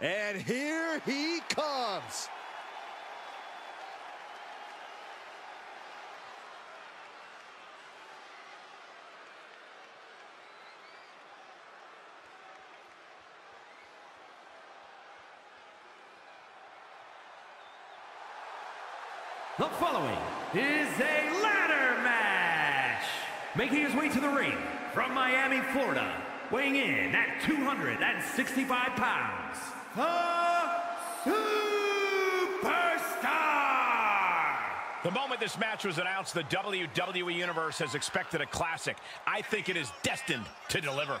And here he comes. The following is a ladder match. Making his way to the ring from Miami, Florida, weighing in at 265 pounds, the Superstar! The moment this match was announced, the WWE Universe has expected a classic. I think it is destined to deliver.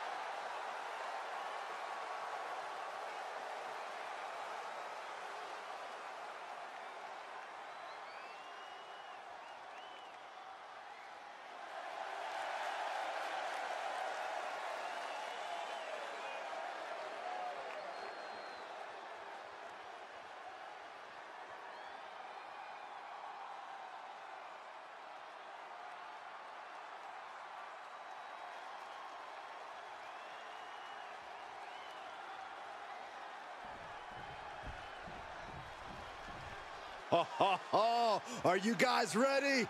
Are you guys ready?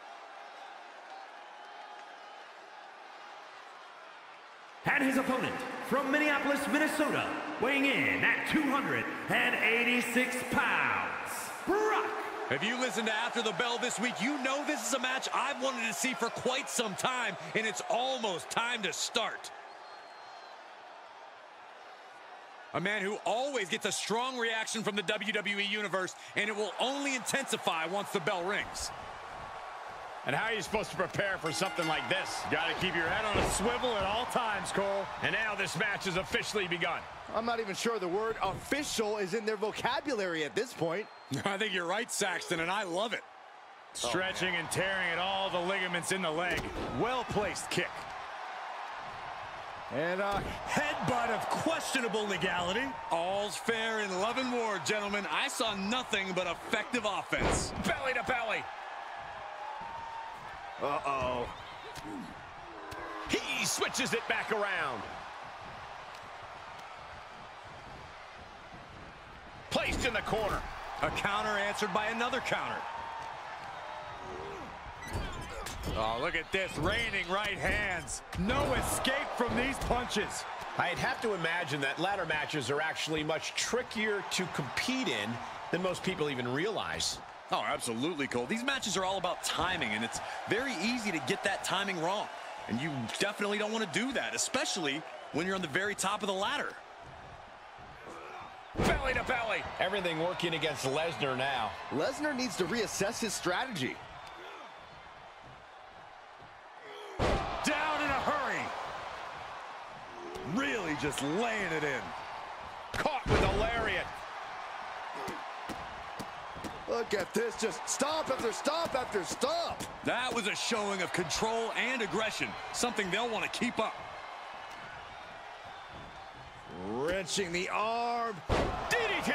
And his opponent from Minneapolis, Minnesota, weighing in at 286 pounds, Brock If you listen to After the Bell this week, you know this is a match I've wanted to see for quite some time, and it's almost time to start. A man who always gets a strong reaction from the WWE Universe, and it will only intensify once the bell rings. And how are you supposed to prepare for something like this? Got to keep your head on a swivel at all times, Cole. And now this match has officially begun. I'm not even sure the word official is in their vocabulary at this point. I think you're right, Saxton, and I love it. Stretching and tearing at all the ligaments in the leg. Well-placed kick. And uh, a Headbutt of questionable legality. All's fair in love and war, gentlemen. I saw nothing but effective offense. Belly to belly. Uh-oh. He switches it back around. Placed in the corner. A counter answered by another counter. Oh, look at this, raining right hands. No escape from these punches. I'd have to imagine that ladder matches are actually much trickier to compete in than most people even realize. Oh, absolutely, Cole. These matches are all about timing, and it's very easy to get that timing wrong. And you definitely don't want to do that, especially when you're on the very top of the ladder. Belly to belly. Everything working against Lesnar now. Lesnar needs to reassess his strategy. Just laying it in. Caught with a lariat. Look at this, just stomp after stomp after stomp. That was a showing of control and aggression, something they'll want to keep up. Wrenching the arm. DDT.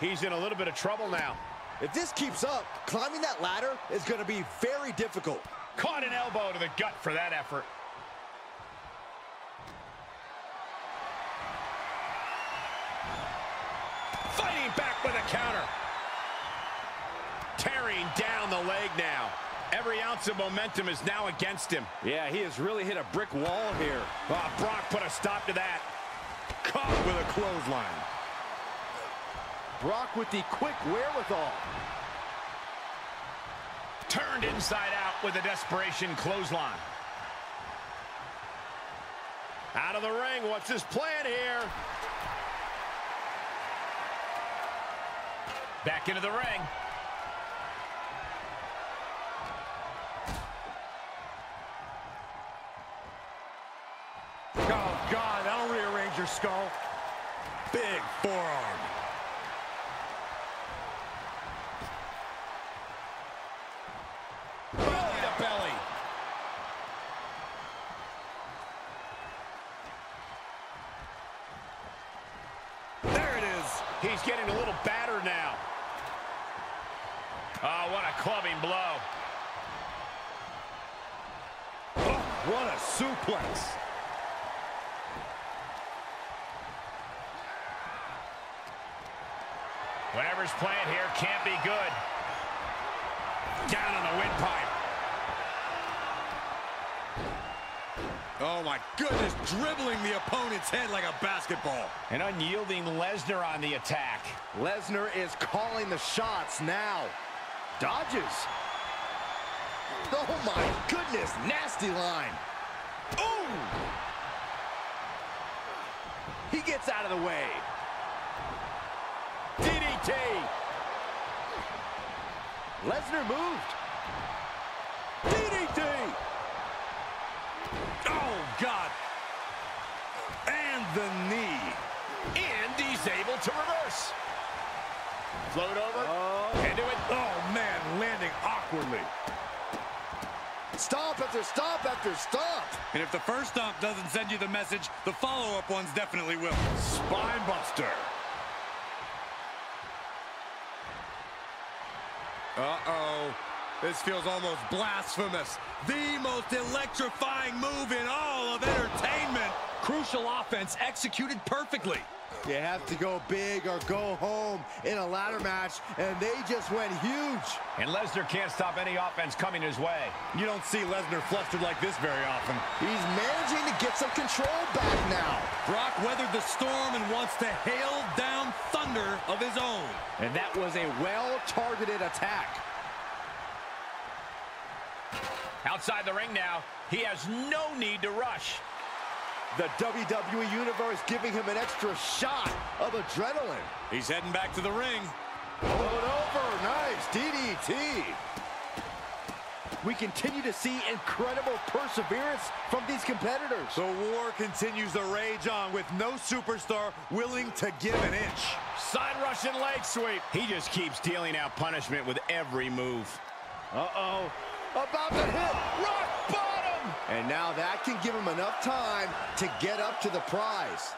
He's in a little bit of trouble now. If this keeps up, climbing that ladder is going to be very difficult. Caught an elbow to the gut for that effort. Fighting back with a counter. Tearing down the leg now. Every ounce of momentum is now against him. Yeah, he has really hit a brick wall here. Oh, Brock put a stop to that. Caught with a clothesline. Brock with the quick wherewithal. Turned inside out with a desperation clothesline. Out of the ring, what's his plan here? Back into the ring. Oh, God, that'll rearrange your skull. Big forearm. Belly to belly. There it is. He's getting a little now. Oh, what a clubbing blow. Oh, what a suplex. Whatever's playing here can't be good. Down on the windpipe. Oh, my goodness, dribbling the opponent's head like a basketball. An unyielding Lesnar on the attack. Lesnar is calling the shots now. Dodges. Oh, my goodness, nasty line. Ooh! He gets out of the way. DDT. Lesnar moved. DDT. Oh, God. And the knee. And he's able to reverse. Float over. Oh. Into it. Oh, landing awkwardly. Stop after stop after stop. And if the first stomp doesn't send you the message, the follow-up ones definitely will. Spine buster. Uh-oh. This feels almost blasphemous. The most electrifying move in all of entertainment. Crucial offense executed perfectly. You have to go big or go home in a ladder match, and they just went huge. And Lesnar can't stop any offense coming his way. You don't see Lesnar flustered like this very often. He's managing to get some control back now. Brock weathered the storm and wants to hail down thunder of his own. And that was a well-targeted attack. Outside the ring now, he has no need to rush. The WWE Universe giving him an extra shot of adrenaline. He's heading back to the ring. Pull it over. Nice. DDT. We continue to see incredible perseverance from these competitors. The war continues to rage on with no superstar willing to give an inch. Side Russian leg sweep. He just keeps dealing out punishment with every move. Uh-oh. About to hit. Rock bottom. And now that can give him enough time to get up to the prize.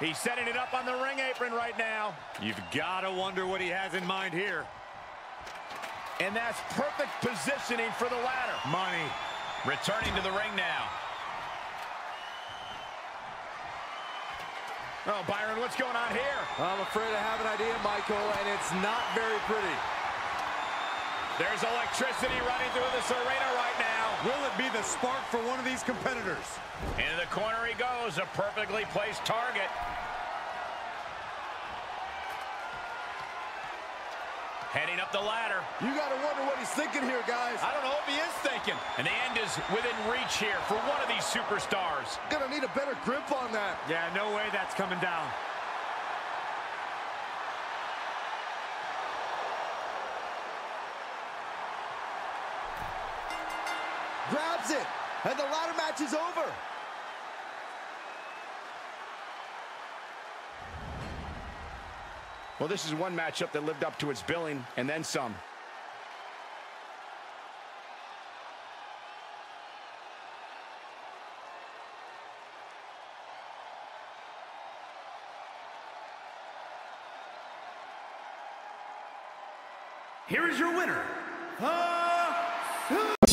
He's setting it up on the ring apron right now. You've got to wonder what he has in mind here. And that's perfect positioning for the ladder. Money. Returning to the ring now. Oh, Byron, what's going on here? I'm afraid I have an idea, Michael, and it's not very pretty. There's electricity running through this arena right now. Will it be the spark for one of these competitors? Into the corner he goes, a perfectly placed target. Heading up the ladder. You got to wonder what he's thinking here, guys. I don't know if he is thinking. And the end is within reach here for one of these superstars. Gonna need a better grip on that. Yeah, no way that's coming down. Grabs it, and the ladder match is over. Well, this is one matchup that lived up to its billing and then some. Here is your winner, the